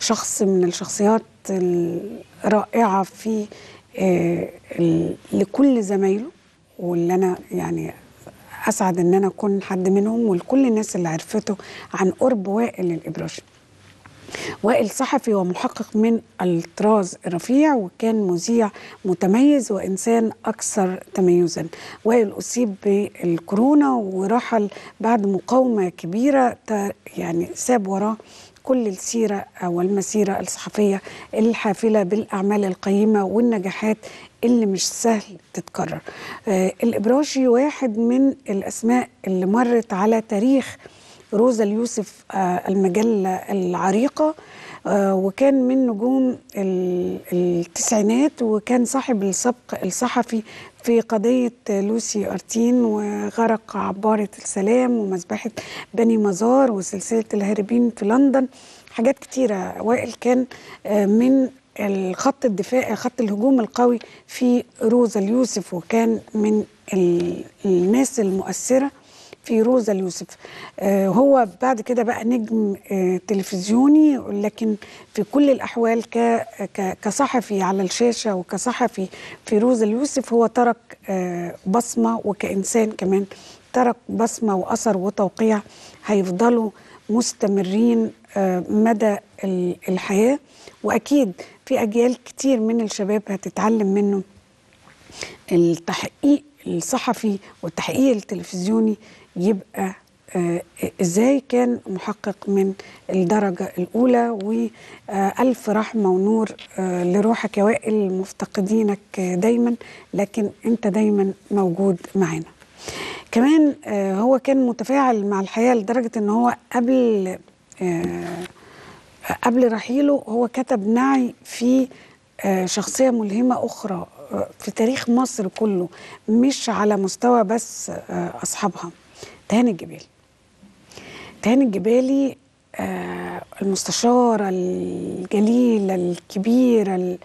شخص من الشخصيات الرائعة في آه، لكل زمايله واللي أنا يعني أسعد إن أنا أكون حد منهم ولكل الناس اللي عرفته عن قرب وائل الإبراشي وائل صحفي ومحقق من الطراز الرفيع وكان مذيع متميز وإنسان أكثر تميزا. وائل أصيب بالكورونا ورحل بعد مقاومة كبيرة يعني ساب وراه كل السيرة أو المسيرة الصحفية الحافلة بالأعمال القيمة والنجاحات اللي مش سهل تتكرر. آه الإبراشي واحد من الأسماء اللي مرت على تاريخ روزا اليوسف آه، المجلة العريقة آه، وكان من نجوم ال- التسعينات وكان صاحب السبق الصحفي في قضية لوسي أرتين وغرق عبارة السلام ومذبحة بني مزار وسلسلة الهاربين في لندن. حاجات كتيرة وائل كان آه، من الخط الدفاع خط الهجوم القوي في روزا اليوسف وكان من ال- الناس المؤثرة. في روزا اليوسف. آه هو بعد كده بقى نجم آه تلفزيوني لكن في كل ك كصحفي على الشاشة وكصحفي في روزا اليوسف هو ترك آه بصمة وكإنسان كمان. ترك بصمة وأثر وتوقيع هيفضلوا مستمرين مدى ال- الحياة. وأكيد في أجيال كتير من الشباب هتتعلم منه. التحقيق الصحفي والتحقيق التلفزيوني يبقى آه، إزاي كان محقق من الدرجة الأولى وألف رحمة ونور آه، لروحك يا وائل مفتقدينك دايما لكن أنت دايما موجود معانا. كمان آه، هو كان متفاعل مع الحياة لدرجة أن هو قبل قبل رحيله هو كتب نعي في شخصية ملهمة أخرى آه، في تاريخ مصر كله مش على مستوى بس آه، أصحابها. تهاني الجبالي تهاني الجبالي آه، المستشارة الجليلة الكبيرة ال-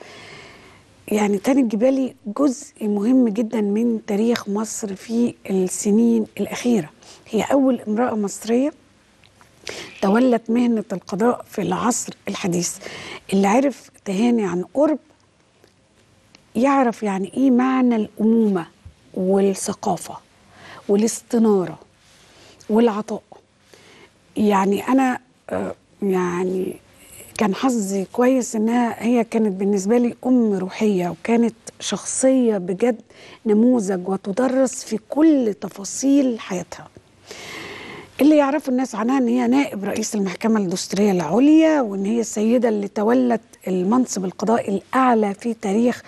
يعني تاني الجبالي جزء مهم جدا من تاريخ مصر في السنين الأخيرة. هي أول امرأة مصرية تولت مهنة القضاء في العصر الحديث. اللي عرف تهاني عن قرب يعرف يعني إيه معنى الأمومة والثقافة والاستنارة والعطاء. يعني أنا آه، يعني كان حظي كويس إنها هي كانت بالنسبة لي أم روحية وكانت شخصية بجد نموذج وتدرس في كل تفاصيل حياتها. اللي يعرفوا الناس عنها إن هي نائب رئيس المحكمة الدستوريه العليا وإن هي السيدة اللي تولت المنصب القضائي الأعلى في تاريخ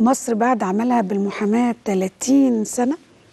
مصر بعد عملها بالمحاماة 30 سنة.